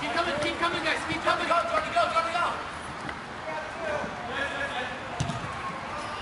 Keep coming, keep coming, guys. Keep coming. Go, Jordan, go, Jordan, go.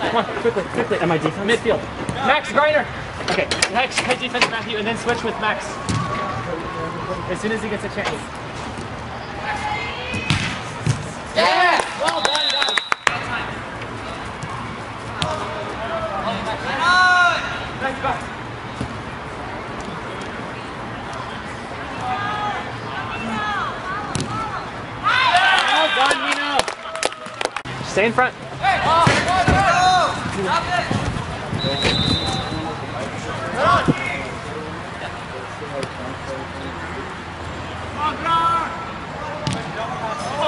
Come on, quickly, quickly. Am I defense? Midfield. Max Griner. Okay, Max, play defense, Matthew, and then switch with Max. As soon as he gets a chance. Yeah! Well done, guys. Nice, go. Well done, Nino. Stay in front.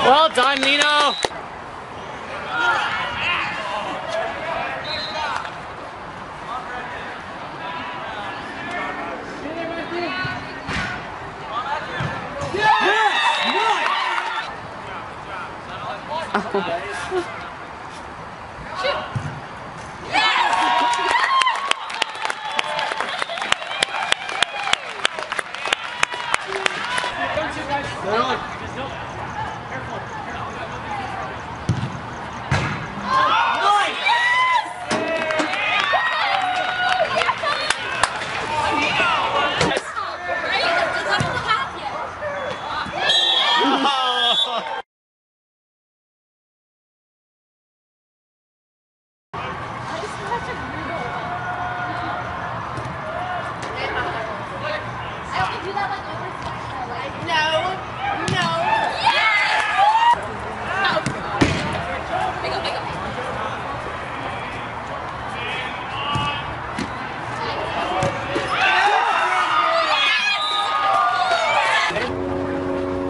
Well done, Nino. No, no.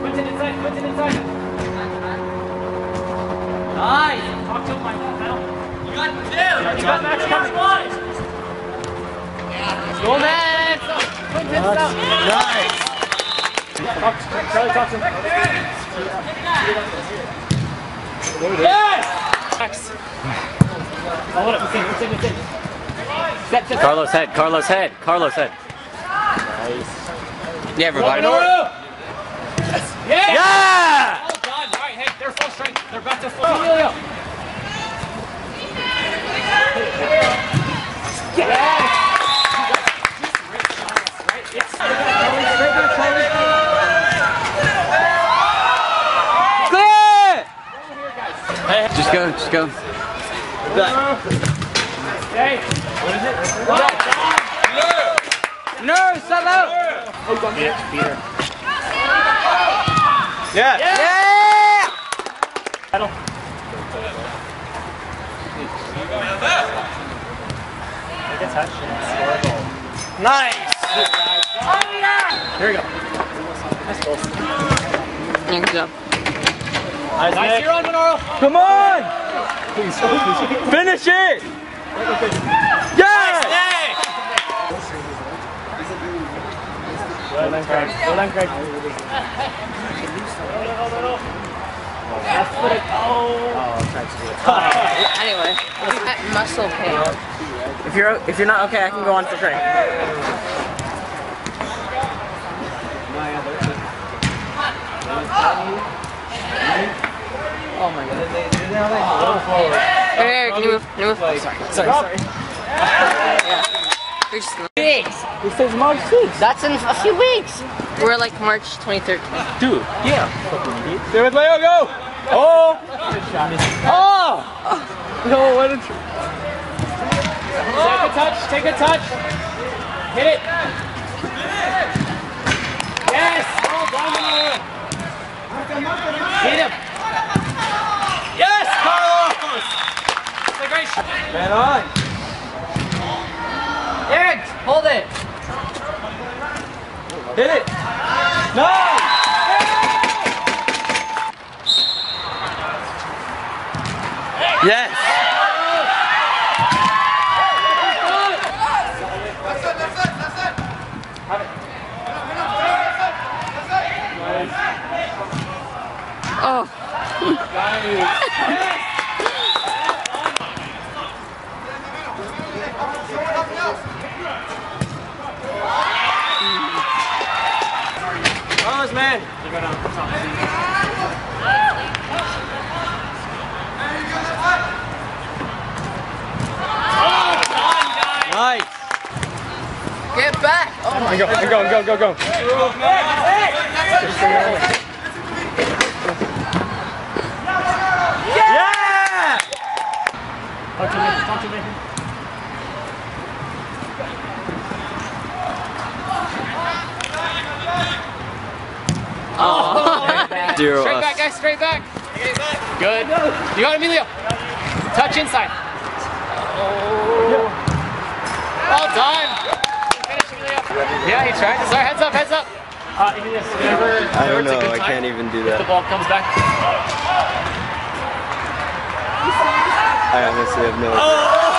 Quentin inside, Quentin inside. Nice. Talk to him, Michael. You got two. You got Max coming. Go Max. Quentin, stop. Nice. Talk, Charlie, talk to him. Yes! Max. Hold up. Let's in, let's in, let's in. Set, set, Carlos head, Carlos head, Carlos head. Yeah, everybody. Yes! Yeah! Well done. All right, hey, they're full strength. They're back to full. Emilio. Clear! Just go. Hey, what is it? Done. No, sell out! Yeah. Yeah! Battle. Make a touch and score a goal. Nice. Here we go. That's goal. Good job. Nice, nice. You're on, Monaro. Come on. Finish it. Yeah. Well done, Greg. Well done, Greg. Left foot. Oh. Anyway, that muscle pain. If you're if you're not okay, I can go on for Craig. Oh Oh my god. Hey, can you move? Can you move? Sorry. Sorry, sorry. We're just It says March 6th. That's in a few weeks. We're like March 2013. Dude, yeah. There with Leo, go. Oh. Oh. No, what did Take a touch, take a touch. Hit it. Yes! Well done, Manoa. Beat him. Yes, Carlos! It's a great shot. Man on. Eric, hold it. Hit it. Nice. Yes. That's it, that's it, that's it. Oh, Carlos, man. Nice. get back. Oh, Go, go, go, go, go. Yeah! Talk to me, talk to me. Zero Straight us. back, guys, straight back. Good. You got it, Emilio. Touch inside. Oh. Well done. Finish, Emilio. Yeah, he tried. Sorry, heads up, heads up. Uh, Emilio, I don't know. I can't even do that. The ball comes back. I honestly have no idea.